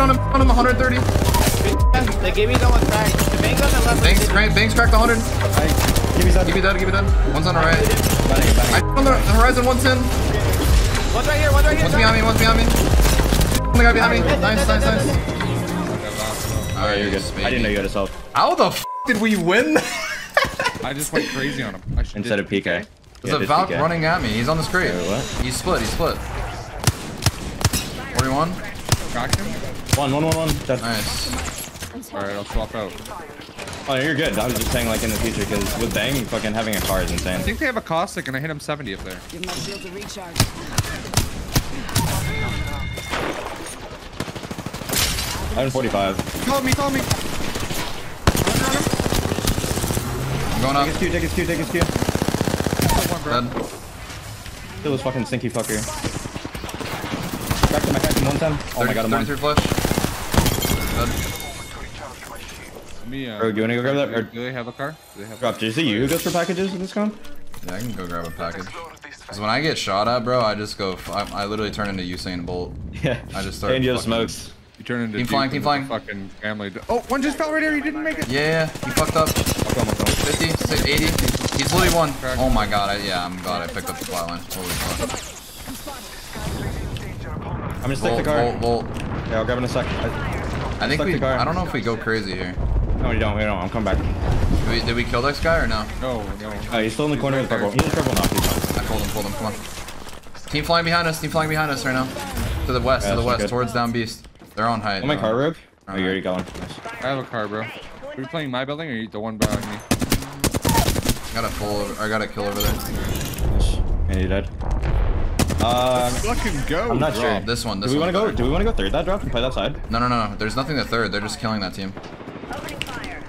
on him, on him, 130. They gave me the one crack. The bank on the left. Banks, crank, Banks cracked 100. Give me that. Give me that, give me that. One's on the right. I batting. on the horizon 110. One's right here. One's right here. One's behind me, one's behind me. One guy behind me. Nice, nice, nice. Alright, You're good. I didn't know you had a self. How the f did we win? I just went crazy on him. I Instead of PK. There's Yeah, a Valk PK. running at me. He's on this crate. Wait, what? He's split, he's split. 41. cracked him. One, one, one, one. Dead. Nice. All right, I'll swap out. Oh, you're good. I was just saying, like, in the future, because with Bang, fucking having a car is insane. I think they have a caustic, and I hit him 70 up there. Give my shield a recharge. 145. Call me, call me. I'm going Take up. his Q, take his Q, take his Q. One, bro. Dead. Kill this fucking stinky fucker. Cracked him, I cracked him one time. Oh my god, I'm 33 one. Flash. Me, uh, Bro, do you wanna go grab that, or- Do they have a car? Do they have Drop, is it you who goes for packages in this comp? Yeah, I can go grab a package. Cause when I get shot at, bro, I just go. f- I, I literally turn into Usain Bolt. Yeah. I just started And you have fucking- smokes. You turn into Team Duke flying, team and flying. Fucking family. Oh, one just fell right here. You didn't make it. Yeah, yeah, he fucked up. I'll go, I'll go. 50, six- 80. He's literally one. Oh my god, I, yeah, I'm glad I picked up the fly line. Holy fuck. I'm gonna stick the car. volt, volt. Yeah, I'll grab it in a sec. I, I think Stuck we, the car. I don't know if we go crazy here. no, we don't, we don't. I'm coming back. Did we, did we kill this guy or no? No, no. Oh, he's still in the corner with the purple. He's in the purple now. He's. I pulled him, pulled him, come on. Team flying behind us, team flying behind us right now. To the west, Yeah, to the west, good. towards down beast. They're on height. Oh, my car on- rogue? Oh, you already got one. Nice. I have a car, bro. Are we playing my building or you, the one behind me? Got a full over, I got a kill over there. Nice. And you dead. Um, Fucking go. I'm not sure. This one, this do we want to go? Do we want to go third that drop and play that side? No, no, no, no. There's nothing to third. They're just killing that team. Opening fire.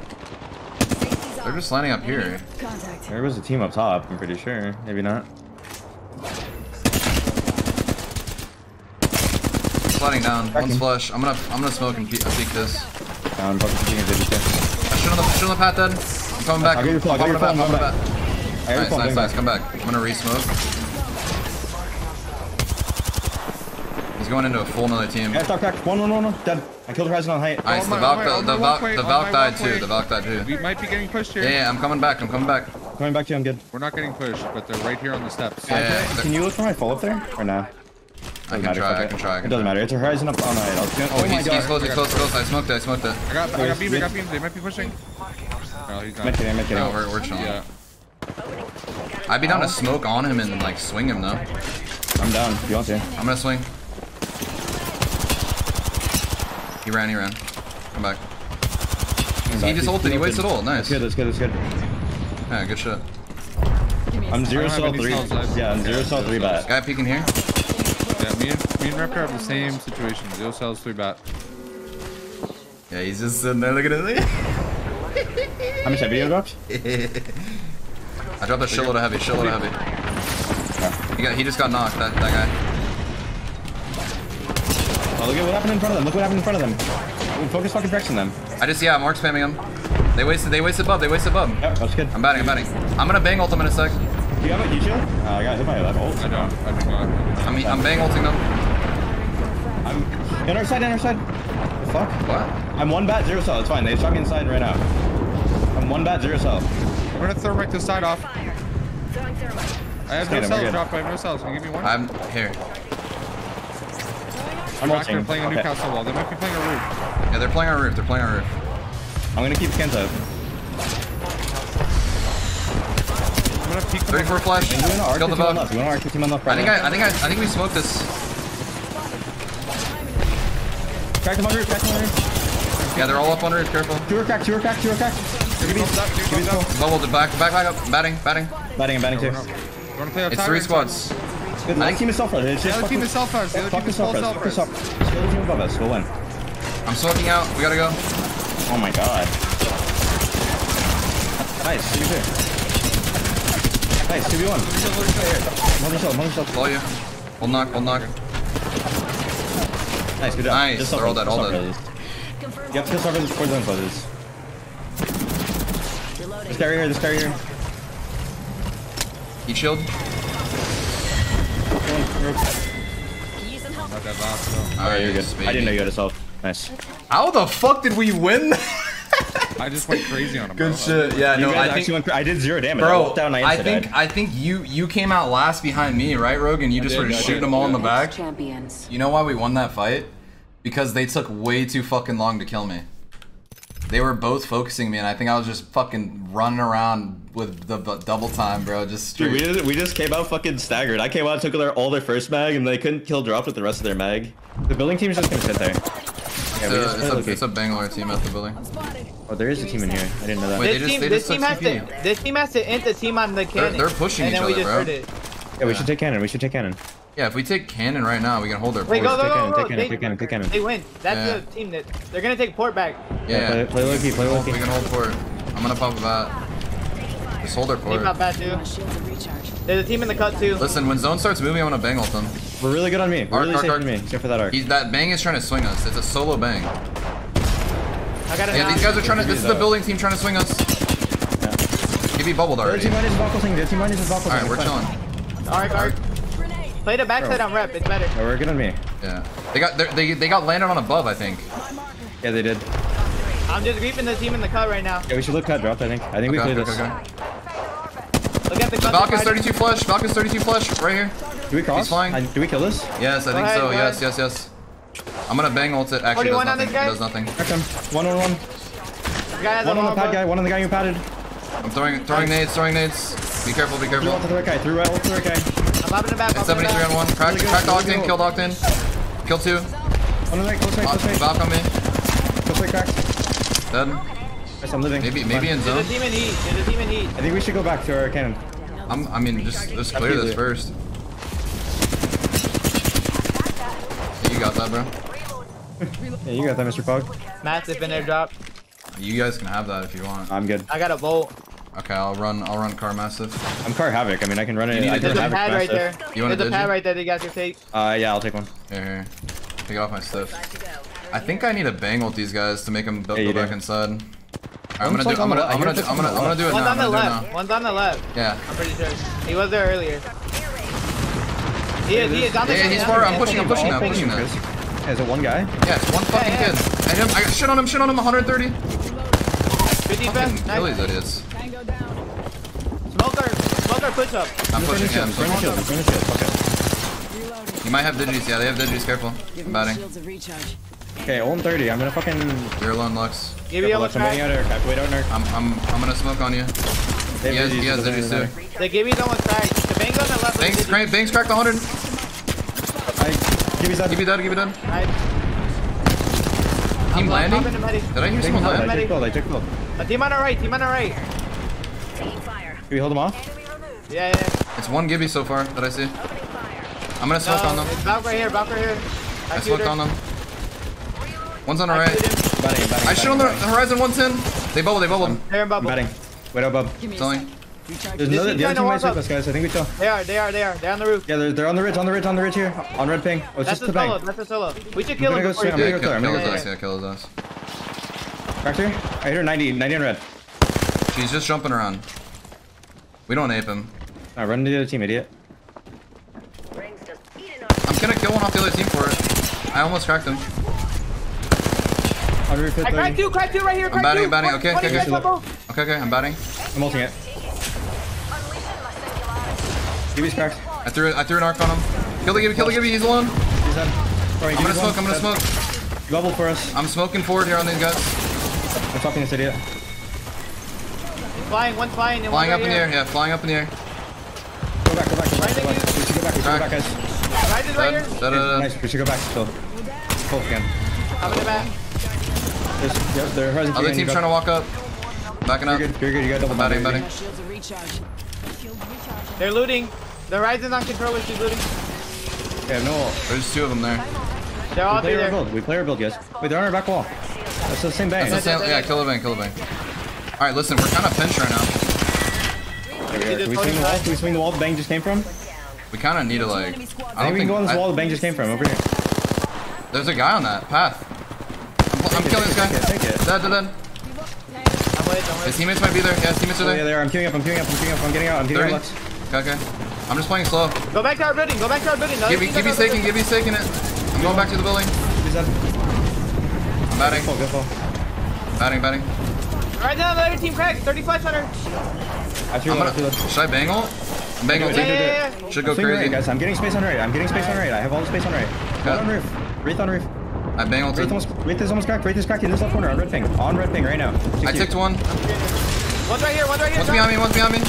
Safety's They're just lining up here. Contact. There was a team up top. I'm pretty sure. Maybe not. Sliding down. One's flush. I'm gonna, I'm gonna smoke and peek, peek this. Um, fucking shooting a video. I shoot on the, shoot on the path dead. I'm coming back. I'll get your full, I'll I'm get your the full, bat, I'm popping the coming bat. Nice, nice, nice. Come back. I'm gonna re-smoke. He's going into a full another team. Yeah, stop cracked. One, one, one, one. Dead. I killed Horizon on height. Nice. On The my- Valk, my- the, on the Valk, the Valk died too. The Valk died too. We might be getting pushed here. Yeah, yeah. I'm coming back. I'm coming back. Coming back to you, I'm good. We're not getting pushed, but they're right here on the steps. Yeah, yeah, Can you look for my full up there? Or nah? I Doesn't can matter, try. I can try. I It can doesn't matter. It's a Horizon up on the height. I'll do it. Oh, my he's, god. he's close. He's close. Close. I smoked it. I smoked it. I got, I got beamed. I Yeah. got beamed. They might be pushing. No, oh, he's I'm not. kidding, I'm kidding. No, we're, we're chilling. Yeah. I'd be down to smoke on him and like swing him though. I'm down if you want to. I'm gonna swing. He ran. He ran. Come back. He just ulted. He wasted ult. Nice. That's good, that's good, that's good. Yeah, good shit. I'm zero I cell three. cells left. Yeah, I'm zero cell three bat. Guy peeking here. Yeah, me and me and Raptor have the same situation. Zero cells, three bat. Yeah, he's just sitting there looking at me. How much have video dropped? I dropped a shitload of heavy. Shitload of heavy. He got. He just got knocked. That that guy. Oh, look at what happened in front of them. Look what happened in front of them. Focus fucking Drex on them. I just yeah. Mark spamming them. They wasted. They wasted bub. They wasted bub. Yep, that's good. I'm batting. I'm batting. I'm gonna bang ult him in a sec. Do you have a heat shield? Uh, I got hit by that ult. I don't. I do not. I'm I'm bang ulting them. I'm in our side, in our side. The fuck? What? I'm one bat, zero cell. It's fine. They shot me inside right now. I'm one bat, zero cell. I'm gonna throw right this side off. Fire. Throwing thermite. I have Stay no there, we're cells good. dropped. I have no cells. Can you give me one? I'm here. I'm Raptor watching. playing a Okay. Newcastle wall. They might be playing a roof. Yeah, they're playing our roof. They're playing our roof. I'm gonna keep Kenta. I'm gonna peek them 34 flash. You wanna arc Kill the the team on bug. left? You wanna arc the team on left? I think I, I think I, I think we smoked this. Crack them on roof, crack them on roof. Yeah, they're all up on roof. Careful. Two are cracked, two are cracked, two are cracked. Give me thumbs up. Give me thumbs up. Bubble, back, back, back up. Batting, batting. Batting and batting too. You wanna play It's outside three or inside? Good, the other team is self. It's The other team is self res. The other Fuck team is full self res. self Fuck the res. self. The other team above us. We'll win. I'm smoking out. We gotta go. Oh my god. Nice, two two. Nice, 2v1. Mother cell, mother cell. Follow you. Hold knock, hold knock. Nice, good job. Nice, Just they're all dead, all dead. You have to kill self-res before zone closes. This guy right here, this guy right here. Heat shield. Not that last though. Alright, you're good. I didn't know you had a self. Nice. How the fuck did we win? I just went crazy on him. Good bro. shit. Yeah, You no, I think, went. I did zero damage. I bro, walked down. I, I think died. I think you you came out last behind me, right, Rogan? You just did, started I shooting did, them all in the back. Champions. You know why we won that fight? Because they took way too fucking long to kill me. They were both focusing me, and I think I was just fucking running around with the, the double time, bro. Just Dude, we, just, we just came out fucking staggered. I came out, took their, all their first mag, and they couldn't kill drop with the rest of their mag. The building team's just gonna sit there. Yeah, we It's just a, it's, a, it's a Bangalore team at the building. Oh, there is a team in here. I didn't know that. Wait, This just- team, this team has to, this team has to int the team on the cannon. they're pushing and each then we other, just bro. hurt it. yeah, we should take cannon. We should take cannon. Yeah, if we take cannon right now, we can hold our Wait, port. go, Take go, cannon, go, take go. cannon, They, take cannon, take cannon. they win. That's Yeah. the team that they're gonna take port back. Yeah, Play, play low key, play low we key. can hold port. I'm gonna pop a bat. Just hold our Team port. not bad too. My shields are recharged. There's a team in the cut too. Listen, when zone starts moving, I'm gonna bang ult them. We're really good on me. We're Arc, really arc, safe arc. on me, except for that arc. He's, that bang is trying to swing us. It's a solo bang. I got a Yeah, knock. these guys are trying to. This is the though. building team trying to swing us. Give me bubbled Their already. team All minus is vocal thing. Their team minus is vocal right, we're chilling. Alright, alright. Play the backside on rep. It's better. Yeah, we're good on me. Yeah, they got they're- they they got landed on above. I think. Yeah, they did. I'm just griefing the team in the cut right now. Yeah, we should look cut dropped, I think. I think we played okay, this. okay. Look at the cut. Falcon's 32 flush. Falcon's 32 flush right here. Do we cross? He's flying. I- do we kill this? Yes, I think ahead, so. Yes, yes, yes. I'm gonna bang ult it. Actually, does 41 on nothing. this guy? Does nothing. Crack him. One on one. Guy One on the pad bro. guy. One on the guy who padded. I'm throwing throwing nades. Throwing nades. Be careful. Be Threw careful. ult to the right guy. Threw ult to the right guy. I'm popping it back. It's popping 73 on one. Crack, Really good, crack really Octane. good. Killed Octane. Kill two. On the right. Close right. Close right. Valk on me. Close right cracked. Dead. Nice, I'm living. Maybe maybe in There's a zone. team heat. There's a team in heat. I think we should go back to our cannon. I'm, I mean, just just clear this first. Yeah, You got that, bro. Yeah, you got that, Mr. Fog. Massive in their drop. You guys can have that if you want. I'm good. I got a bolt. Okay, I'll run. I'll run car massive. I'm Car Havoc. I mean, I can run it. need I a There's a Havoc pad right there. You want a There's a pad right there that you guys can take. Uh, yeah, I'll take one. Here, here. Take it off my stiff. I think I need to bang ult these guys to make them go, Yeah, go back inside. Alright, I'm gonna do. like I'm gonna. I'm gonna. Do, I'm gonna. I'm gonna do it One's now. on the I'm gonna do it left. now. One's on the left. Yeah. I'm pretty sure. He was there earlier. He is. He is on the Yeah, he's far. I'm pushing. I'm pushing that. Thank you, Pushing that. Chris. Yeah, is it one guy? Yeah, it's one fucking Yeah, yeah. kid. And I got shit on him. Shit on him. 130. Good Fucking defense. kill Nice. these idiots. Smoker. Smoker push up. I'm He's pushing running him. shield. He's running shield. He's shield. Fuck it. You might have digis. Yeah, they have digis. Careful. I'm batting. Shields of recharge. Okay, 130. I'm gonna fucking. You're alone, Lux. Give me a Left, I'm out air. Wait out air. I'm. I'm. I'm gonna smoke on you. They He have has. He digis, has so it doesn't digis too. matter. The give me someone crack. The bang on the left. Banks. with the Crank. Banks cracked 100. I give you that. Give me that. Give me that. digits. Nice. Team I'm landing. popping him, Eddie. Did I hear Take someone gold. land? I took gold. I took gold. A team on the right. Team on the right. Taking fire. Can we hold him off? Yeah, yeah. It's one Gibby so far that I see. Opening fire. I'm gonna smoke on them. it's Valk right here. Valk right here. I I smoked on them. One's on the I right. killed him. Batting, I'm batting. I shit on the the horizon 110. They bubbled. They bubbled. They're in I'm bubble. batting. Wait out, bub. Give Telling. There's another. The other to team might walk save us, guys. I think we chill. They are. They are. They are. They're on the roof. Yeah, they're, they're on the ridge. On the ridge. On the ridge here. On red ping. Oh, it's That's just a the solo. That's a solo. We should I'm kill gonna him go before straight. I'm gonna Yeah, go kill, clear, I'm kill gonna his go ass. clear. Yeah, kill his ass. Fracture. I hit her 90. 90 on red. She's just jumping around. We don't ape him. Now run to the other team, idiot. Rings just eating up. I'm gonna kill one off the other team for it. I almost cracked him. On roof hit I cracked 30. two. Cracked two right here. Cracked batting, two. I'm batting. Okay, okay, one okay. in. Okay, okay, I'm batting. I'm ulting it. Gibby's cracked. I threw I threw an arc on him. Kill the Gibby, kill the Gibby, he's alone. He's dead. Alright, I'm gonna smoke, one. I'm gonna smoke. Bubble for us. I'm smoking forward here on these guys. I'm fucking this idiot. Flying. One flying. And Flying one up in the air, yeah, flying up in the air. Go back, go back, go back, go back. We should go back, we should go back, guys. Right is right Dead, here. dead, dead, dead. Nice, we should go back still. Full again. I'm in the back. There's, yep, they're horizon Other behind team's trying to walk up. Backing up. You're good, you're good, you got double I'm batting, batting. They're looting. The Ryzen's on control when she's looting. Yeah, no. There's two of them there. They're all We play three our there. build, we play our build, guys. Wait, they're on our back wall. That's the same bang. That's the same, yeah, kill the bang, kill the bang. Alright, listen, we're kind of pinched right now. There we. Uh, can we swing the wall? Can we swing the wall the bang just came from? We kind of need to like. I I think we can go on this I- wall the bang just came from, over here. There's a guy on that path. I'm, I'm it, killing this guy. take it, take it. Dead, dead, dead. I'm with. I'm His teammates might be there. Yeah, his teammates are oh, there. Oh, yeah, there. there. I'm queuing up, I'm queuing up, I'm queuing up, I'm getting out, I'm getting 30. out, Lux. Okay, okay. I'm just playing slow. Go back to our building. Go back to our building. The other Give me, team's give me on the staking, give me staking it. I'm going back to the building. He's dead. I'm batting. Go full. Batting, batting. Right now, the other team cracked. 35 center. After I'm load, after you gonna, load. should I bangle? Bangle Do too. it, do it, do it. Yeah, yeah, yeah. Should go Swing right, crazy. guys. I'm getting space on right. I'm getting space on right. I have all the space on right. Okay. One on roof. Wraith on roof. I bangle Wraith almost. Wraith is almost cracked. Wraith is cracked in this left corner on red ping. On red ping right now. I ticked one. One's right here, one's right here. One's behind me, one's behind me.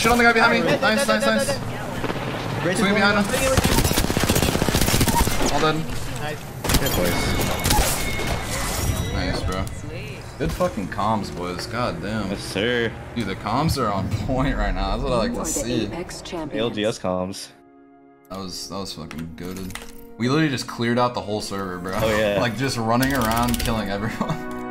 Shit on the guy behind me. Dead, dead, Nice, nice, nice. dead, dead. Wraith is behind one. him. Swinging with you. All dead. Nice. Good boys. Nice, bro. Good fucking comms, boys. God damn. Yes, sir. Dude, the comms are on point right now. That's what I like to see. Apex champions. ALGS comms. That was that was fucking goaded. We literally just cleared out the whole server, bro. Oh, yeah. like just running around killing everyone.